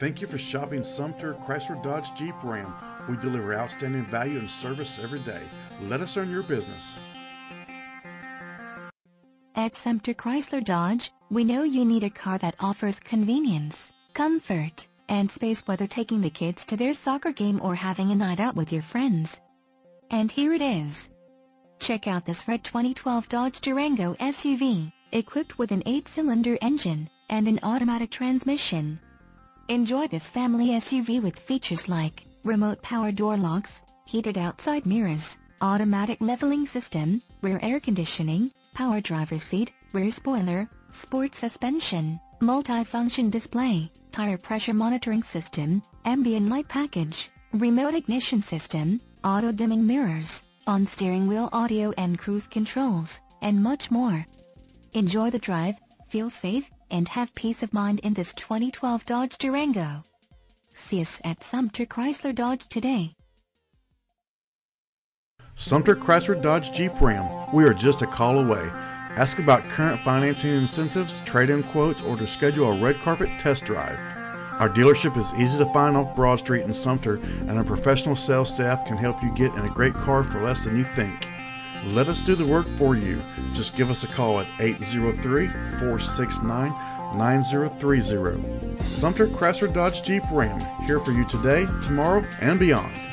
Thank you for shopping Sumter Chrysler Dodge Jeep Ram. We deliver outstanding value and service every day. Let us earn your business. At Sumter Chrysler Dodge, we know you need a car that offers convenience, comfort, and space whether taking the kids to their soccer game or having a night out with your friends. And here it is. Check out this red 2012 Dodge Durango SUV, equipped with an 8-cylinder engine and an automatic transmission. Enjoy this family SUV with features like remote power door locks, heated outside mirrors, automatic leveling system, rear air conditioning, power driver seat, rear spoiler, sport suspension, multi-function display, tire pressure monitoring system, ambient light package, remote ignition system, auto-dimming mirrors, on steering wheel audio and cruise controls, and much more. Enjoy the drive, feel safe, and have peace of mind in this 2012 Dodge Durango. See us at Sumter Chrysler Dodge today. Sumter Chrysler Dodge Jeep Ram. We are just a call away. Ask about current financing incentives, trade-in quotes, or to schedule a red carpet test drive. Our dealership is easy to find off Broad Street in Sumter, and our professional sales staff can help you get in a great car for less than you think. Let us do the work for you. Just give us a call at 803 469 9030. Sumter Chrysler Dodge Jeep Ram, here for you today, tomorrow, and beyond.